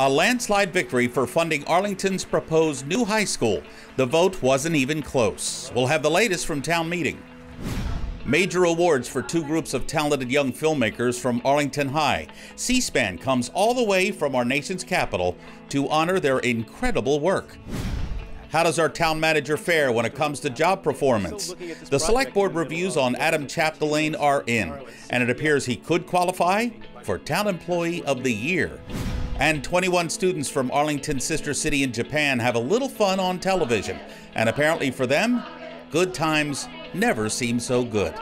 A landslide victory for funding Arlington's proposed new high school. The vote wasn't even close. We'll have the latest from town meeting. Major awards for two groups of talented young filmmakers from Arlington High. C SPAN comes all the way from our nation's capital to honor their incredible work. How does our town manager fare when it comes to job performance? The select board reviews on Adam Chapdelaine are in, and it appears he could qualify for Town Employee of the Year. And 21 students from Arlington's sister city in Japan have a little fun on television. And apparently for them, good times never seem so good.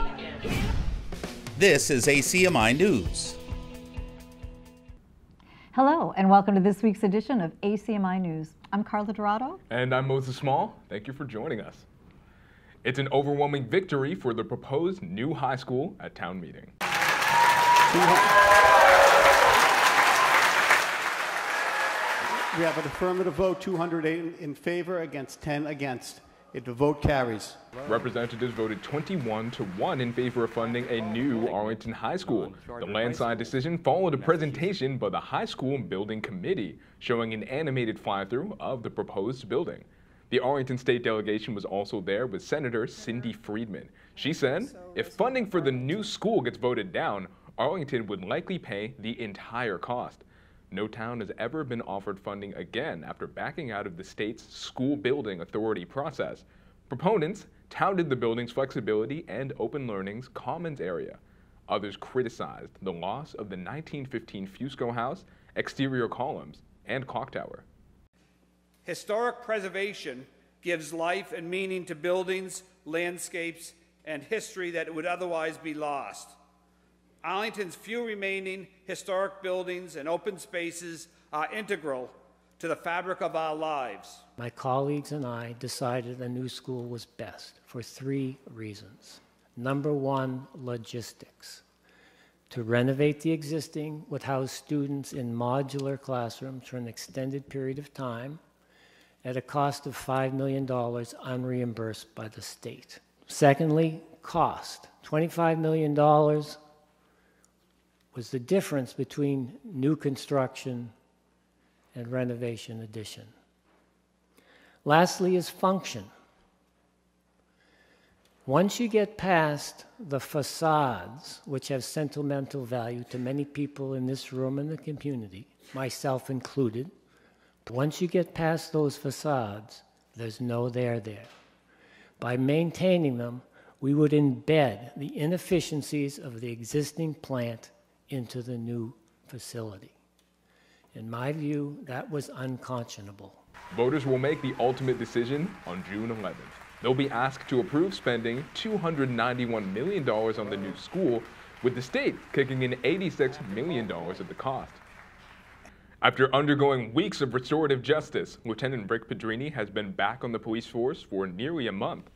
This is ACMI News. Hello, and welcome to this week's edition of ACMI News. I'm Carla Dorado. And I'm Moses Small. Thank you for joining us. It's an overwhelming victory for the proposed new high school at town meeting. We have an affirmative vote, 208 in favor against 10 against. It, the vote carries. Representatives voted 21 to 1 in favor of funding a new Arlington High School. The landslide decision followed a presentation by the High School Building Committee showing an animated fly-through of the proposed building. The Arlington State delegation was also there with Senator Cindy Friedman. She said, if funding for the new school gets voted down, Arlington would likely pay the entire cost. No town has ever been offered funding again after backing out of the state's school building authority process. Proponents touted the building's flexibility and open learning's commons area. Others criticized the loss of the 1915 Fusco House, exterior columns, and clock tower. Historic preservation gives life and meaning to buildings, landscapes, and history that would otherwise be lost. Arlington's few remaining historic buildings and open spaces are integral to the fabric of our lives. My colleagues and I decided a new school was best for three reasons. Number one, logistics. To renovate the existing would house students in modular classrooms for an extended period of time at a cost of $5 million unreimbursed by the state. Secondly, cost. $25 million was the difference between new construction and renovation addition. Lastly, is function. Once you get past the facades, which have sentimental value to many people in this room and the community, myself included, once you get past those facades, there's no there there. By maintaining them, we would embed the inefficiencies of the existing plant into the new facility. In my view, that was unconscionable. Voters will make the ultimate decision on June 11th. They'll be asked to approve spending $291 million on the new school, with the state kicking in $86 million of the cost. After undergoing weeks of restorative justice, Lieutenant Rick Pedrini has been back on the police force for nearly a month.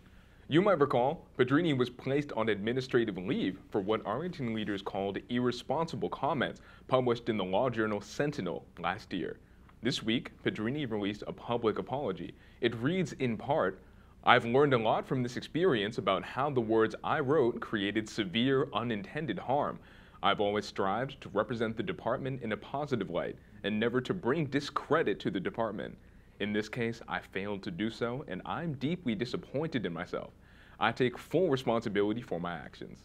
You might recall, Pedrini was placed on administrative leave for what Arlington leaders called irresponsible comments published in the law journal Sentinel last year. This week, Pedrini released a public apology. It reads in part, I've learned a lot from this experience about how the words I wrote created severe unintended harm. I've always strived to represent the department in a positive light and never to bring discredit to the department. In this case, I failed to do so, and I'm deeply disappointed in myself. I take full responsibility for my actions.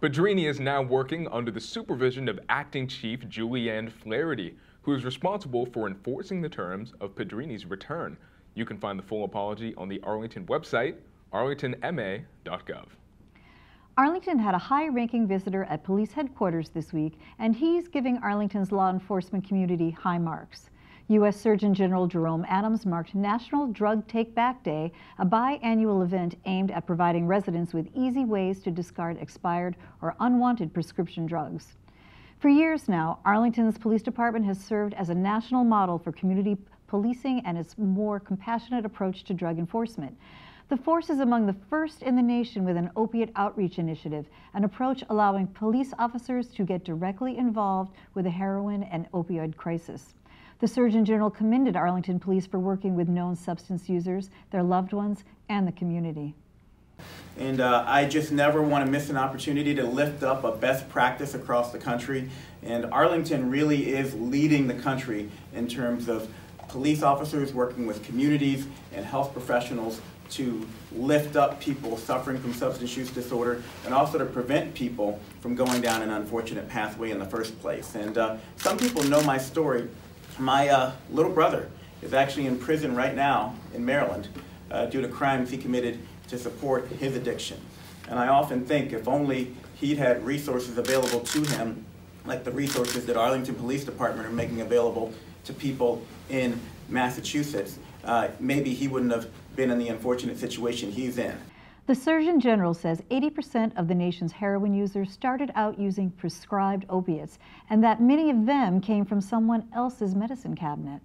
Pedrini is now working under the supervision of Acting Chief Julianne Flaherty, who is responsible for enforcing the terms of Pedrini's return. You can find the full apology on the Arlington website, arlingtonma.gov. Arlington had a high-ranking visitor at police headquarters this week, and he's giving Arlington's law enforcement community high marks. U.S. Surgeon General Jerome Adams marked National Drug Take Back Day, a biannual event aimed at providing residents with easy ways to discard expired or unwanted prescription drugs. For years now, Arlington's police department has served as a national model for community policing and its more compassionate approach to drug enforcement. The force is among the first in the nation with an opiate outreach initiative, an approach allowing police officers to get directly involved with the heroin and opioid crisis. The Surgeon General commended Arlington Police for working with known substance users, their loved ones, and the community. And uh, I just never want to miss an opportunity to lift up a best practice across the country. And Arlington really is leading the country in terms of police officers working with communities and health professionals to lift up people suffering from substance use disorder and also to prevent people from going down an unfortunate pathway in the first place. And uh, some people know my story. My uh, little brother is actually in prison right now in Maryland uh, due to crimes he committed to support his addiction. And I often think if only he'd had resources available to him, like the resources that Arlington Police Department are making available to people in Massachusetts, uh, maybe he wouldn't have been in the unfortunate situation he's in. The Surgeon General says 80% of the nation's heroin users started out using prescribed opiates, and that many of them came from someone else's medicine cabinet.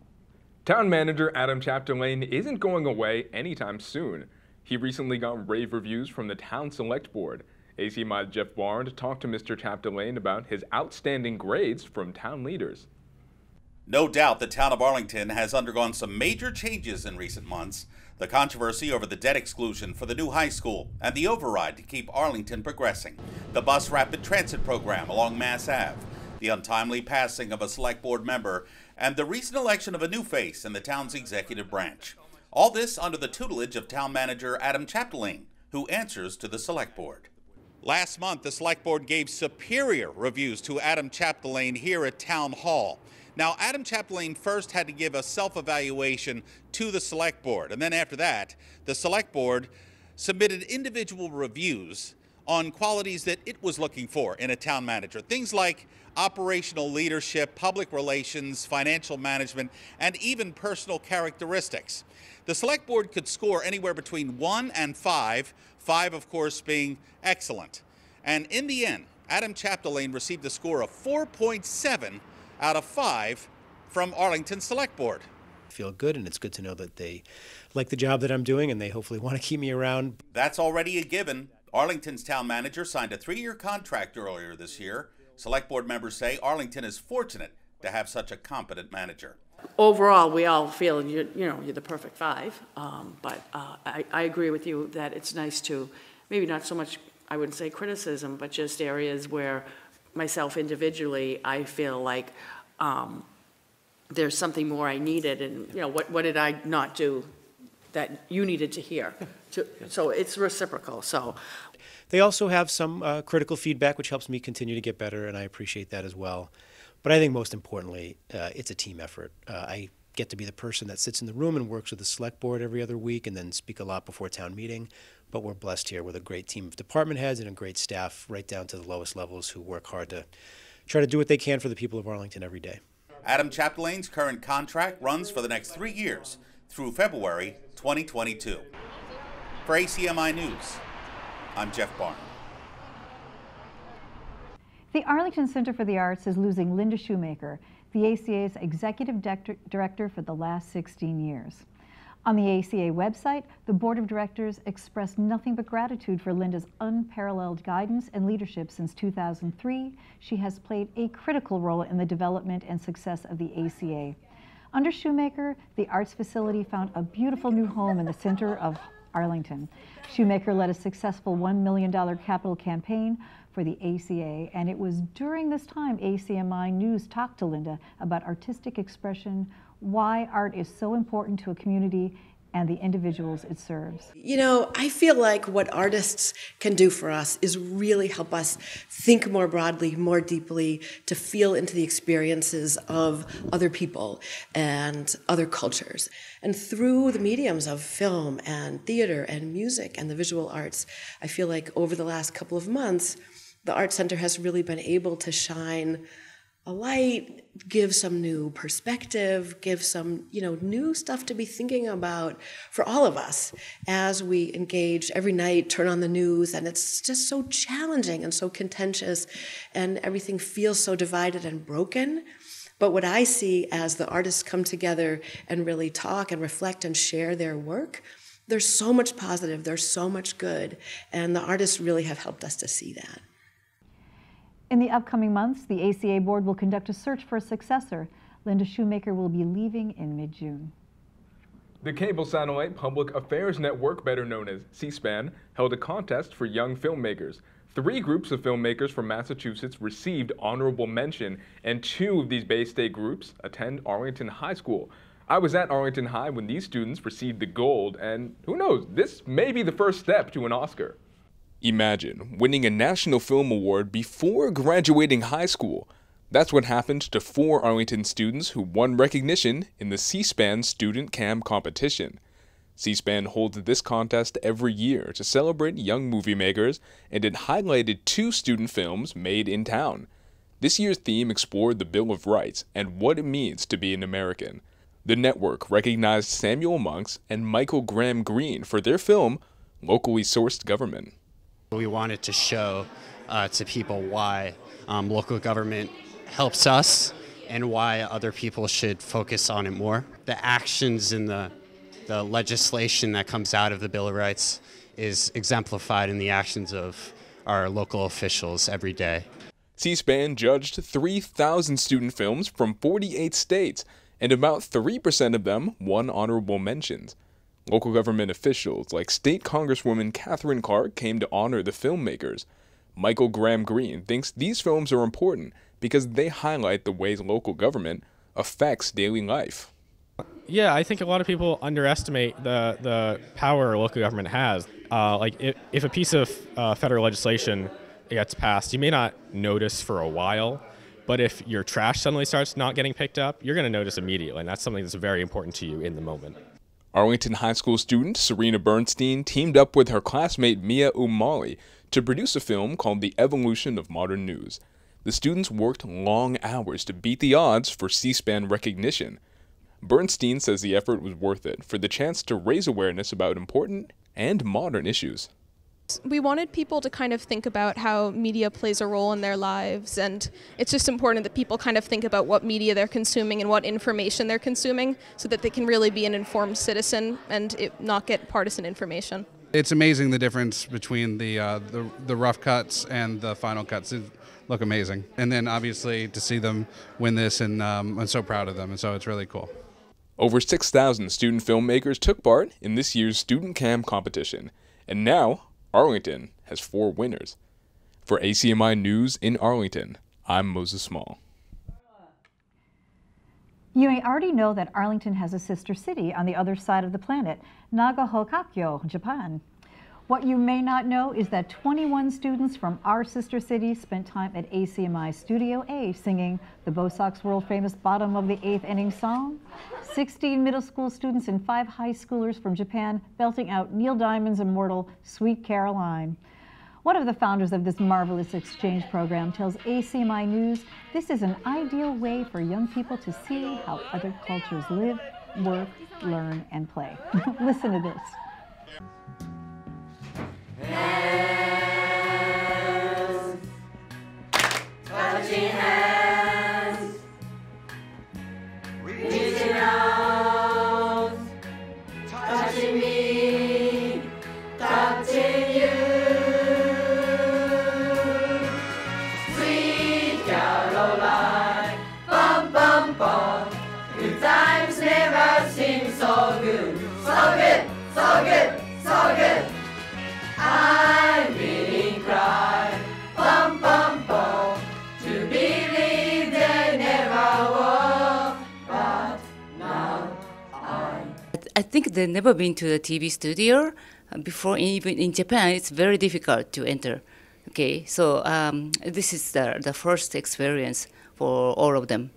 Town manager Adam Chapdelaine isn't going away anytime soon. He recently got rave reviews from the town select board. ACMI's Jeff Barnes talked to Mr. Chapdelaine about his outstanding grades from town leaders. No doubt the town of Arlington has undergone some major changes in recent months. The controversy over the debt exclusion for the new high school and the override to keep Arlington progressing. The bus rapid transit program along Mass Ave. The untimely passing of a select board member and the recent election of a new face in the town's executive branch. All this under the tutelage of town manager Adam Chapdelaine, who answers to the select board. Last month, the select board gave superior reviews to Adam Chapdelaine here at Town Hall. Now, Adam Chapdelaine first had to give a self evaluation to the select board, and then after that, the select board submitted individual reviews on qualities that it was looking for in a town manager. Things like operational leadership, public relations, financial management, and even personal characteristics. The select board could score anywhere between one and five, five, of course, being excellent. And in the end, Adam Chapdelaine received a score of 4.7 out of five from Arlington Select Board. feel good, and it's good to know that they like the job that I'm doing, and they hopefully want to keep me around. That's already a given. Arlington's town manager signed a three year contract earlier this year. Select board members say Arlington is fortunate to have such a competent manager. Overall, we all feel you, you know you're the perfect five, um, but uh, I, I agree with you that it's nice to maybe not so much I wouldn't say criticism, but just areas where myself individually I feel like um, there's something more I needed, and you know what what did I not do that you needed to hear? To, so it's reciprocal. So They also have some uh, critical feedback, which helps me continue to get better, and I appreciate that as well. But I think most importantly, uh, it's a team effort. Uh, I get to be the person that sits in the room and works with the select board every other week and then speak a lot before town meeting. But we're blessed here with a great team of department heads and a great staff right down to the lowest levels who work hard to try to do what they can for the people of Arlington every day. Adam Chapdelaine's current contract runs for the next three years through February 2022. For ACMI News, I'm Jeff Barnes. The Arlington Center for the Arts is losing Linda Shoemaker, the ACA's executive director for the last 16 years. On the ACA website, the board of directors expressed nothing but gratitude for Linda's unparalleled guidance and leadership since 2003. She has played a critical role in the development and success of the ACA. Under Shoemaker, the arts facility found a beautiful new home in the center of Arlington. Shoemaker led a successful $1 million capital campaign for the ACA, and it was during this time ACMI News talked to Linda about artistic expression, why art is so important to a community, and the individuals it serves. You know, I feel like what artists can do for us is really help us think more broadly, more deeply, to feel into the experiences of other people and other cultures. And through the mediums of film and theater and music and the visual arts, I feel like over the last couple of months, the Art Center has really been able to shine a light, give some new perspective, give some, you know, new stuff to be thinking about for all of us as we engage every night, turn on the news, and it's just so challenging and so contentious, and everything feels so divided and broken. But what I see as the artists come together and really talk and reflect and share their work, there's so much positive, there's so much good, and the artists really have helped us to see that. In the upcoming months, the ACA board will conduct a search for a successor. Linda Shoemaker will be leaving in mid-June. The cable satellite public affairs network, better known as C-SPAN, held a contest for young filmmakers. Three groups of filmmakers from Massachusetts received honorable mention, and two of these Bay State groups attend Arlington High School. I was at Arlington High when these students received the gold, and who knows, this may be the first step to an Oscar. Imagine winning a National Film Award before graduating high school. That's what happened to four Arlington students who won recognition in the C-SPAN Student Cam competition. C-SPAN holds this contest every year to celebrate young movie makers, and it highlighted two student films made in town. This year's theme explored the Bill of Rights and what it means to be an American. The network recognized Samuel Monks and Michael Graham Greene for their film, Locally Sourced Government. We wanted to show uh, to people why um, local government helps us and why other people should focus on it more. The actions and the, the legislation that comes out of the Bill of Rights is exemplified in the actions of our local officials every day. C SPAN judged 3,000 student films from 48 states and about 3% of them won honorable mentions. Local government officials like State Congresswoman Katherine Clark came to honor the filmmakers. Michael Graham Greene thinks these films are important because they highlight the ways local government affects daily life. Yeah, I think a lot of people underestimate the, the power local government has. Uh, like, if, if a piece of uh, federal legislation gets passed, you may not notice for a while, but if your trash suddenly starts not getting picked up, you're going to notice immediately, and that's something that's very important to you in the moment. Arlington High School student Serena Bernstein teamed up with her classmate Mia Umali to produce a film called The Evolution of Modern News. The students worked long hours to beat the odds for C SPAN recognition. Bernstein says the effort was worth it for the chance to raise awareness about important and modern issues. We wanted people to kind of think about how media plays a role in their lives, and it's just important that people kind of think about what media they're consuming and what information they're consuming so that they can really be an informed citizen and it, not get partisan information. It's amazing the difference between the, uh, the, the rough cuts and the final cuts. It look amazing. And then obviously to see them win this, and um, I'm so proud of them, and so it's really cool. Over 6,000 student filmmakers took part in this year's Student Cam competition, and now Arlington has four winners. For ACMI News in Arlington, I'm Moses Small. You may already know that Arlington has a sister city on the other side of the planet, Nagaokakyo, Japan. What you may not know is that 21 students from our sister city spent time at ACMI Studio A singing the Bo Sox world famous bottom of the eighth inning song. 16 middle school students and five high schoolers from Japan belting out Neil Diamond's immortal Sweet Caroline. One of the founders of this marvelous exchange program tells ACMI News this is an ideal way for young people to see how other cultures live, work, learn, and play. Listen to this. Think they've never been to the TV studio uh, before. Even in Japan, it's very difficult to enter. Okay, so um, this is the, the first experience for all of them.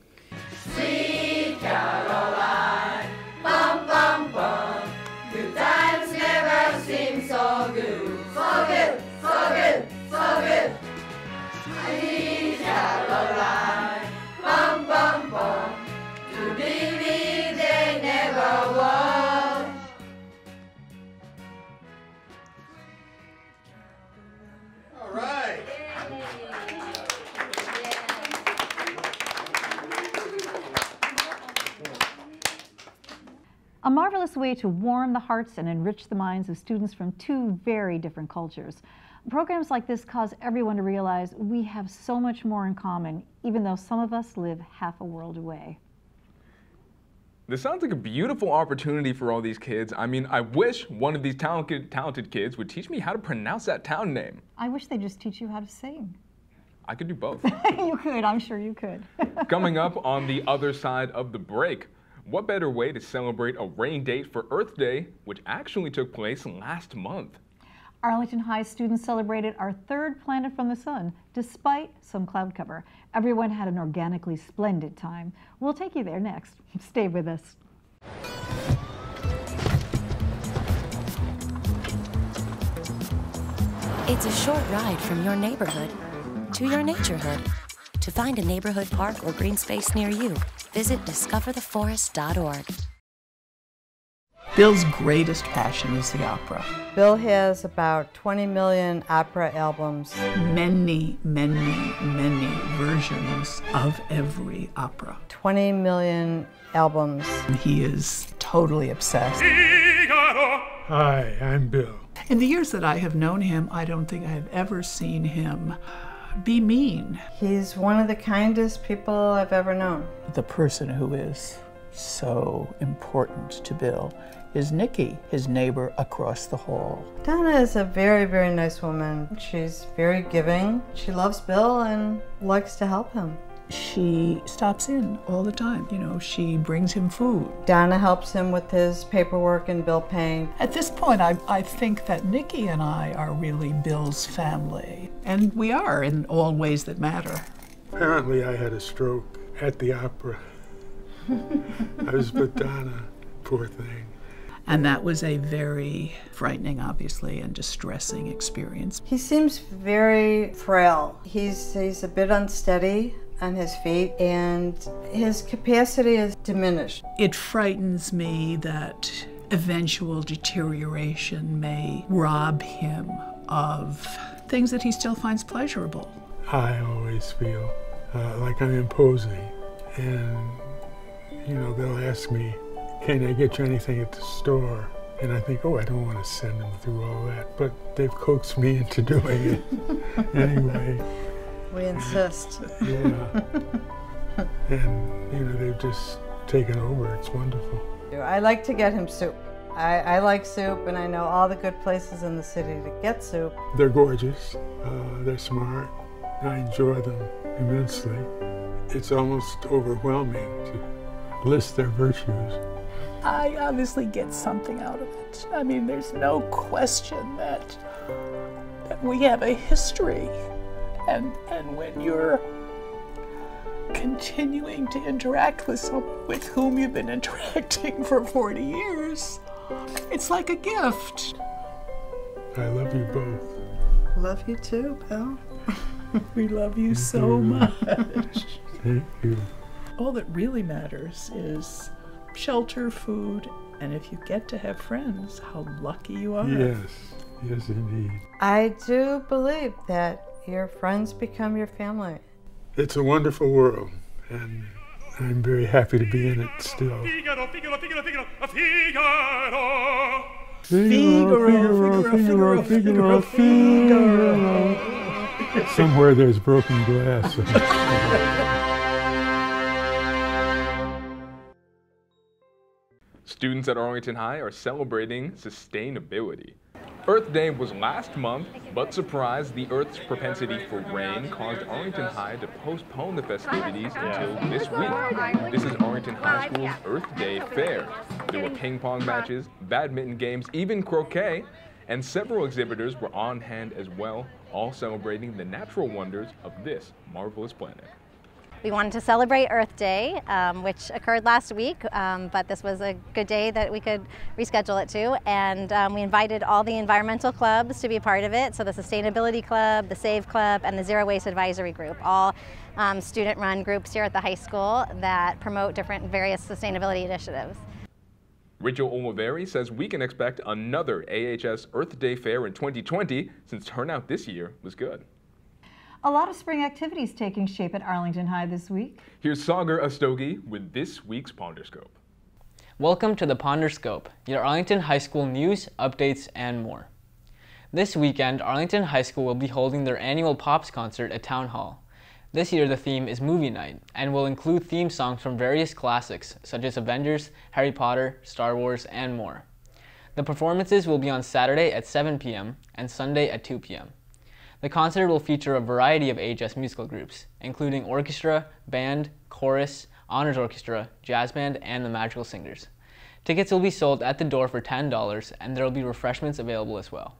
A marvelous way to warm the hearts and enrich the minds of students from two very different cultures. Programs like this cause everyone to realize we have so much more in common, even though some of us live half a world away. This sounds like a beautiful opportunity for all these kids. I mean, I wish one of these talented, talented kids would teach me how to pronounce that town name. I wish they just teach you how to sing. I could do both. you could, I'm sure you could. Coming up on the other side of the break, what better way to celebrate a rain date for Earth Day, which actually took place last month? Arlington High students celebrated our third planet from the sun, despite some cloud cover. Everyone had an organically splendid time. We'll take you there next. Stay with us. It's a short ride from your neighborhood to your naturehood. To find a neighborhood park or green space near you, visit discovertheforest.org. Bill's greatest passion is the opera. Bill has about 20 million opera albums. Many, many, many versions of every opera. 20 million albums. He is totally obsessed. Hi, I'm Bill. In the years that I have known him, I don't think I have ever seen him be mean. He's one of the kindest people I've ever known. The person who is so important to Bill is Nikki, his neighbor across the hall. Donna is a very, very nice woman. She's very giving. She loves Bill and likes to help him. She stops in all the time. You know, she brings him food. Donna helps him with his paperwork and bill paying. At this point, I, I think that Nikki and I are really Bill's family. And we are in all ways that matter. Apparently, I had a stroke at the opera. I was with Donna, poor thing. And that was a very frightening, obviously, and distressing experience. He seems very frail. He's, he's a bit unsteady on his feet, and his capacity is diminished. It frightens me that eventual deterioration may rob him of things that he still finds pleasurable. I always feel uh, like I'm imposing, and you know, they'll ask me, Can I get you anything at the store? And I think, Oh, I don't want to send them through all that. But they've coaxed me into doing it anyway. We insist. Yeah. and, you know, they've just taken over. It's wonderful. I like to get him soup. I, I like soup, and I know all the good places in the city to get soup. They're gorgeous, uh, they're smart. I enjoy them immensely. It's almost overwhelming to list their virtues. I obviously get something out of it. I mean, there's no question that, that we have a history. And, and when you're continuing to interact with someone with whom you've been interacting for 40 years, it's like a gift. I love you both. Love you too, Bill. we love you so much. Thank you. All that really matters is shelter, food, and if you get to have friends, how lucky you are. Yes, yes, indeed. I do believe that your friends become your family. It's a wonderful world, and I'm very happy to be in it still. Figaro, Figaro, Figaro, Figaro, Figaro. Figaro. Somewhere there's broken glass. Students at Arlington High are celebrating sustainability. Earth Day was last month, but surprise, the Earth's propensity for rain caused Arlington High to postpone the festivities until this week. This is Arlington High School's Earth Day Fair. There were ping pong matches, badminton games, even croquet, and several exhibitors were on hand as well, all celebrating the natural wonders of this marvelous planet. We wanted to celebrate Earth Day, um, which occurred last week, um, but this was a good day that we could reschedule it to. And um, we invited all the environmental clubs to be a part of it. So the Sustainability Club, the Save Club, and the Zero Waste Advisory Group, all um, student-run groups here at the high school that promote different various sustainability initiatives. Rachel Oliveri says we can expect another AHS Earth Day Fair in 2020 since turnout this year was good. A lot of spring activities taking shape at Arlington High this week. Here's Sagar Rastogi with this week's Ponderscope. Welcome to the Ponderscope, your Arlington High School news, updates, and more. This weekend, Arlington High School will be holding their annual Pops concert at Town Hall. This year, the theme is Movie Night and will include theme songs from various classics such as Avengers, Harry Potter, Star Wars, and more. The performances will be on Saturday at 7 p.m. and Sunday at 2 p.m. The concert will feature a variety of AHS musical groups, including orchestra, band, chorus, honors orchestra, jazz band, and the Madrigal Singers. Tickets will be sold at the door for $10 and there will be refreshments available as well.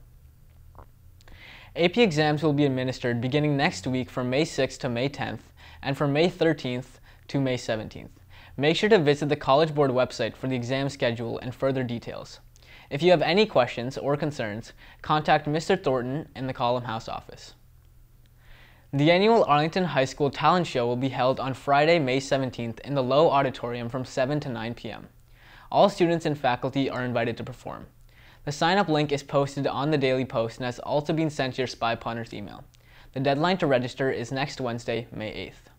AP exams will be administered beginning next week from May 6th to May 10th and from May 13th to May 17th. Make sure to visit the College Board website for the exam schedule and further details. If you have any questions or concerns, contact Mr. Thornton in the Collomb House office. The annual Arlington High School Talent Show will be held on Friday, May 17th in the Lowe Auditorium from 7 to 9 p.m. All students and faculty are invited to perform. The sign-up link is posted on the Daily Post and has also been sent to your Spy Ponders email. The deadline to register is next Wednesday, May 8th.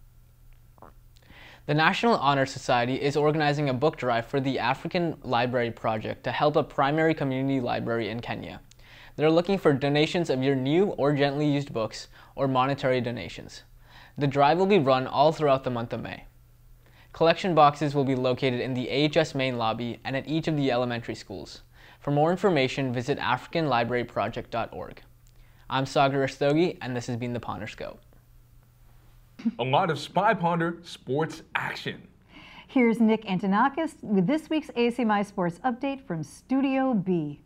The National Honor Society is organizing a book drive for the African Library Project to help a primary community library in Kenya. They're looking for donations of your new or gently used books or monetary donations. The drive will be run all throughout the month of May. Collection boxes will be located in the AHS main lobby and at each of the elementary schools. For more information, visit AfricanLibraryProject.org. I'm Sagar Rastogi, and this has been the Ponder Scope. A lot of Spy Ponder sports action. Here's Nick Antonakis with this week's ACMI Sports Update from Studio B.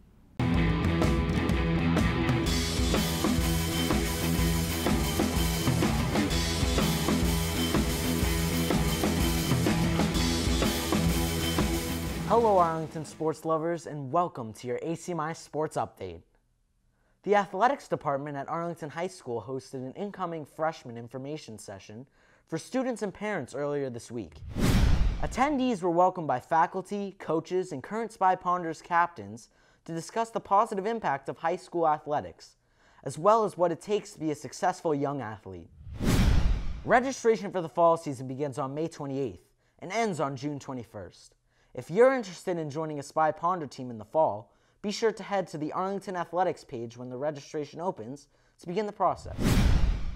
Hello, Arlington sports lovers, and welcome to your ACMI Sports Update. The athletics department at Arlington High School hosted an incoming freshman information session for students and parents earlier this week. Attendees were welcomed by faculty, coaches, and current Spy Ponders captains to discuss the positive impact of high school athletics, as well as what it takes to be a successful young athlete. Registration for the fall season begins on May 28th and ends on June 21st. If you're interested in joining a Spy Ponder team in the fall, be sure to head to the Arlington Athletics page when the registration opens to begin the process.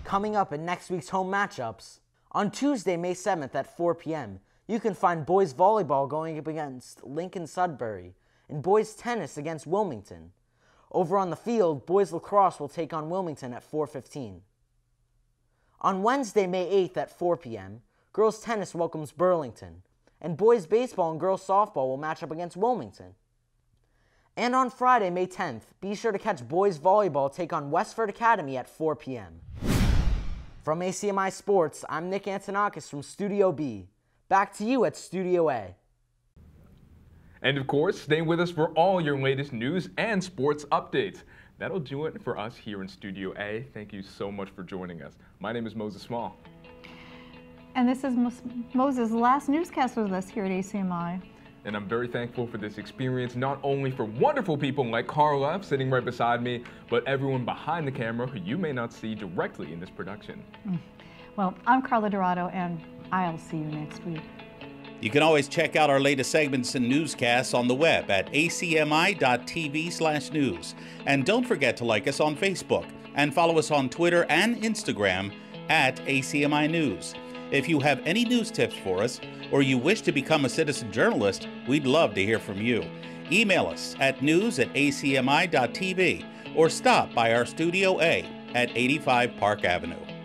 Coming up in next week's home matchups, on Tuesday, May 7th at 4 p.m., you can find boys volleyball going up against Lincoln Sudbury and boys tennis against Wilmington. Over on the field, boys lacrosse will take on Wilmington at 4:15. On Wednesday, May 8th at 4 p.m., girls tennis welcomes Burlington, and boys baseball and girls softball will match up against Wilmington. And on Friday, May 10th, be sure to catch boys volleyball take on Westford Academy at 4 p.m. From ACMI Sports, I'm Nick Antonakis from Studio B. Back to you at Studio A. And of course, stay with us for all your latest news and sports updates. That'll do it for us here in Studio A. Thank you so much for joining us. My name is Moses Small. And this is Moses' last newscast with us here at ACMI. And I'm very thankful for this experience, not only for wonderful people like Carla sitting right beside me, but everyone behind the camera who you may not see directly in this production. Mm. Well, I'm Carla Dorado, and I'll see you next week. You can always check out our latest segments and newscasts on the web at acmi.tv slash news. And don't forget to like us on Facebook and follow us on Twitter and Instagram at ACMI News. If you have any news tips for us or you wish to become a citizen journalist, we'd love to hear from you. Email us at news at acmi.tv or stop by our Studio A at 85 Park Avenue.